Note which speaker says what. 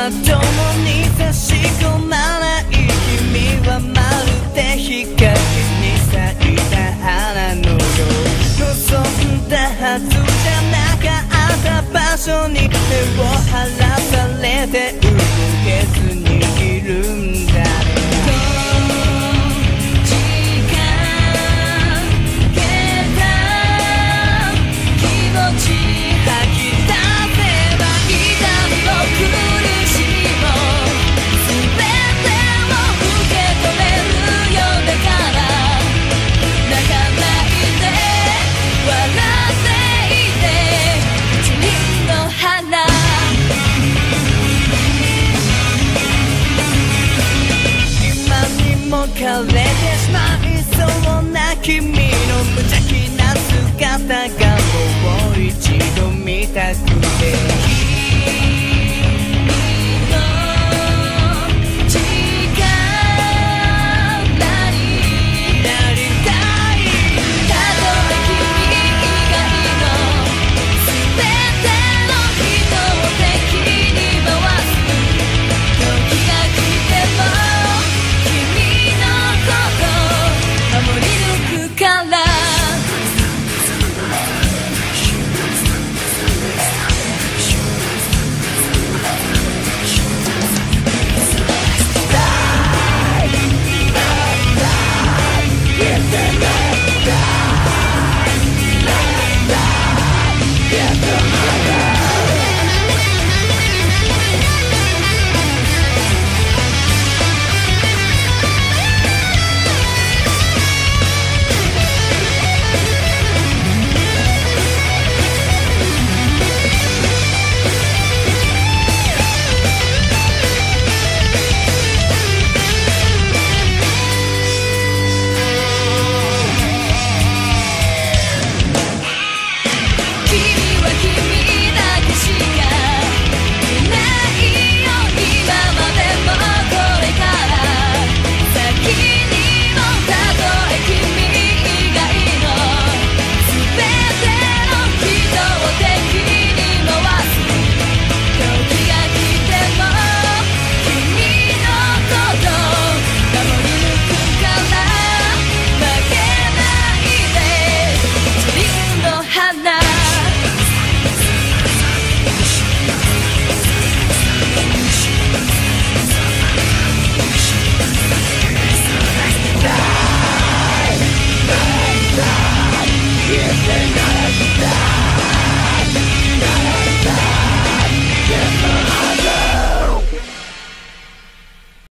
Speaker 1: まともに差し込まない君はまるで日陰に咲いた花のよ。う望んだはずじゃなかった場所に手を離されているかれてしまいそうな君の無邪気な姿がもう一度見たくて。